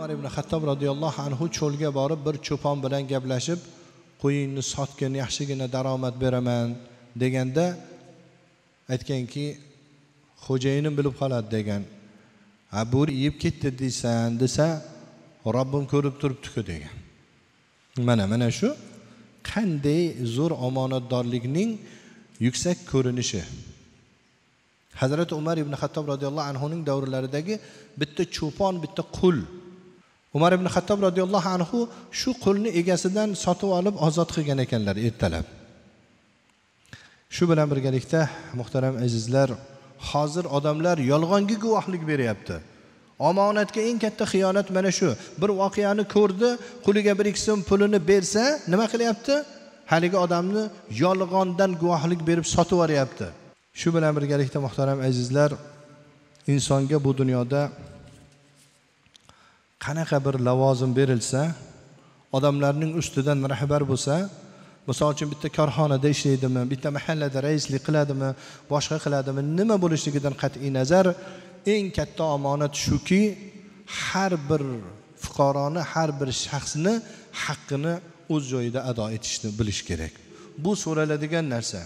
umar ibn hattob roziyallohu anhu cho'lga borib bir cho'pon bilan gaplashib qo'yingni sotgin yaxshigina daromad beraman deganda aytganki xo'jayinim bilib qoladi degan. Ha bo'ri yeb ketdi deysan desa robbim ko'rib turibdiku degan. Mana mana shu qanday zo'r omonatdorlikning yuksak ko'rinishi. Hazrati umar ibn hattob roziyallohu anhuning davrlaridagi bitta cho'pon bitta qul umar ibn xattob roziyallohu anhu shu qulni egasidan sotib olib ozod qilgan ekanlar ertalab. Shu bilan birgalikda muhtaram azizlar hozir odamlar yolg'onga guvohlik beryapti. Omonatga eng katta xiyonat mana shu. Bir voqeani ko'rdi quliga bir ikki so'm pulini bersa nima qilyapti? Haligi odamni yolg'ondan guvohlik berib sotib yuboryapti. Shu bilan birgalikda muhtaram azizlar insonga bu dunyoda qanaqa bir lavozim berilsa odamlarning ustidan rahbar bo'lsa misol uchun bitta korxonada ishlaydimi bitta mahallada raislik qiladimi boshqa qiladimi nima bo'lishligidan qat'iy nazar. Eng katta omonat shuki har bir fuqaroni har bir shaxsni haqqini o'z joyida ado etishni bilish kerak. Bu so'raladigan narsa.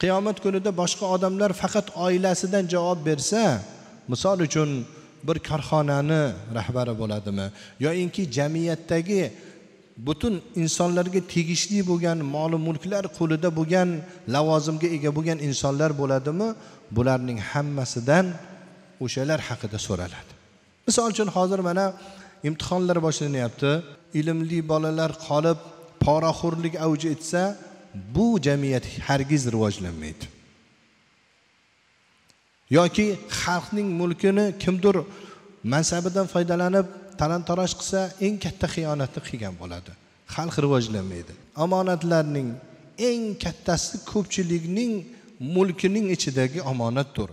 Qiyomat kunida boshqa odamlar faqat oilasidan javob bersa misol uchun bir korxonani rahbari bo'ladimi? Yoyinki jamiyatdagi butun insonlarga tegishli bo'lgan mol mulklar qo'lida bo'lgan lavozimga ega bo'lgan insonlar bo'ladimi? Bularning hammasidan o'shalar haqida so'raladi. Misol uchun hozir mana imtihonlar boshlanyapti. Ilmli bolalar qolib poraxo'rlik avj etsa bu jamiyat hargiz rivojlanmaydi. Yoki xalqning mulkini kimdir mansabidan foydalanib talon taroj qilsa eng katta xiyonatni qilgan bo'ladi. Xalq rivojlanmaydi. Omonatlarning eng kattasi ko'pchilikning mulkining ichidagi omonatdir.